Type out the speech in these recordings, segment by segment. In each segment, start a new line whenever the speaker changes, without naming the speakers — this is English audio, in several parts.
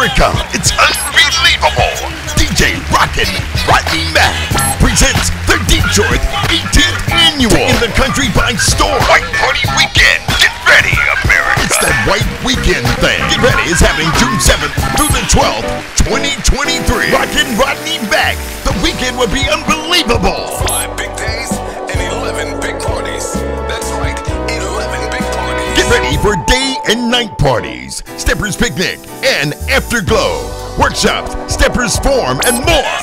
America, it's unbelievable. DJ Rockin' Rodney Mack presents the Detroit 18th Annual In the Country by Storm White Party Weekend. Get ready, America. It's that White Weekend thing. Get ready is happening June 7th through the 12th, 2023. Rockin' Rodney Mack. The weekend will be unbelievable.
Five big days and 11 big parties. That's right, 11 big parties.
Get ready for day and night parties, Steppers Picnic, and Afterglow, workshops, Steppers Forum, and more.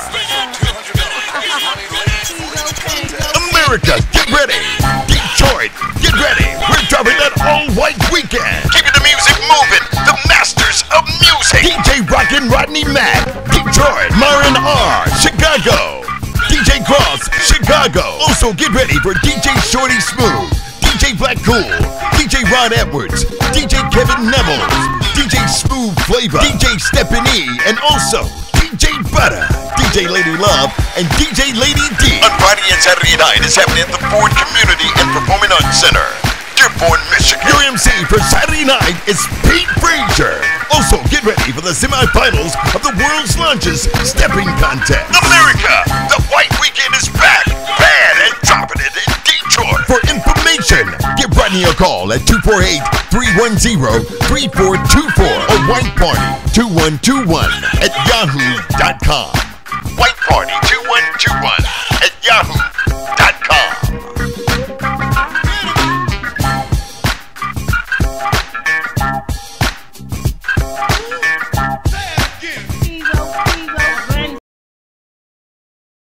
America, get ready. Detroit, get ready. We're dropping that all-white weekend. Keeping the music moving. The masters of music. DJ Rockin' Rodney Mack, Detroit. Myron R, Chicago. DJ Cross, Chicago. Also, get ready for DJ Shorty Smooth, DJ Black Cool, Ron Edwards, DJ Kevin Neville, DJ Smooth Flavor, DJ Stephanie, and also DJ Butter, DJ Lady Love, and DJ Lady D. On Friday and Saturday night is happening at the Ford Community and Performing Arts Center. Dearborn, Michigan. Your MC for Saturday night is Pete Frazier. Also, get ready for the semifinals of the World's Largest Stepping Contest. America, Rodney a call at 248-310-3424 or White Party 2121 at yahoo.com. White Party 2121 at yahoo.com.